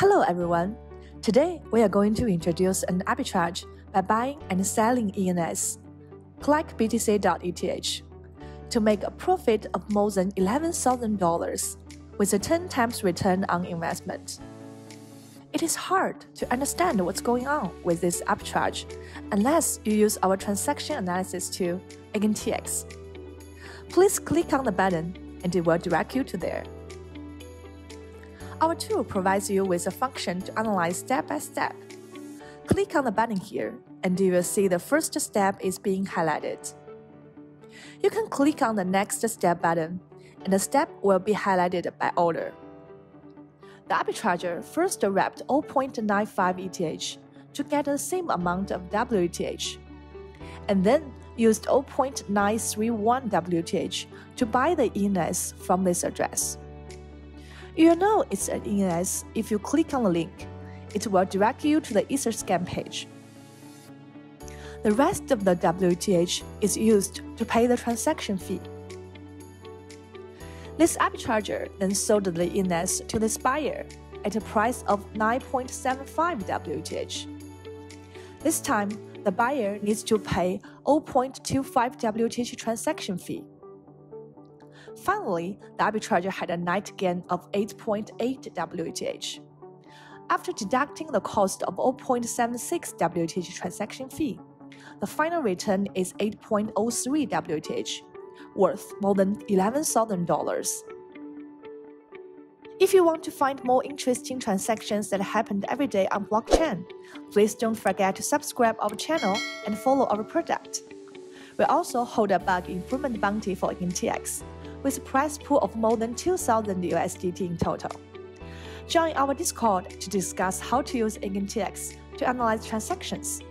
Hello everyone. Today we are going to introduce an arbitrage by buying and selling ENS, CLEC to make a profit of more than $11,000 with a 10 times return on investment. It is hard to understand what's going on with this arbitrage unless you use our transaction analysis tool, EigenTx. Please click on the button and it will direct you to there. Our tool provides you with a function to analyze step by step. Click on the button here and you will see the first step is being highlighted. You can click on the next step button and the step will be highlighted by order. The arbitrager first wrapped 0.95 ETH to get the same amount of WETH, and then used 0.931 WETH to buy the ENS from this address. You'll know it's an ENS if you click on the link. It will direct you to the Etherscan page. The rest of the WETH is used to pay the transaction fee. This arbitrager then sold the ENS to this buyer at a price of 9.75 WETH. This time, the buyer needs to pay 0.25 WETH transaction fee. Finally, the arbitrager had a net gain of 8.8 WETH. After deducting the cost of 0.76 WETH transaction fee, the final return is 8.03 WETH, worth more than $11,000. If you want to find more interesting transactions that happen every day on blockchain, please don't forget to subscribe our channel and follow our product. We also hold a bug improvement bounty for EigenTx with a price pool of more than 2,000 USDT in total. Join our Discord to discuss how to use EigenTx to analyze transactions